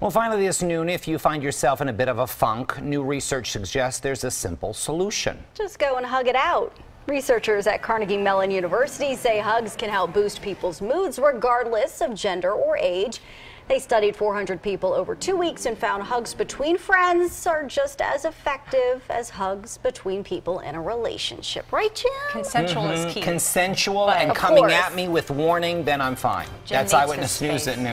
Well, finally this noon, if you find yourself in a bit of a funk, new research suggests there's a simple solution. Just go and hug it out. Researchers at Carnegie Mellon University say hugs can help boost people's moods regardless of gender or age. They studied 400 people over two weeks and found hugs between friends are just as effective as hugs between people in a relationship. Right, Jim? Consensual is mm-hmm. key. Consensual But and coming course. at me with warning, then I'm fine. Jim That's Eyewitness News at noon.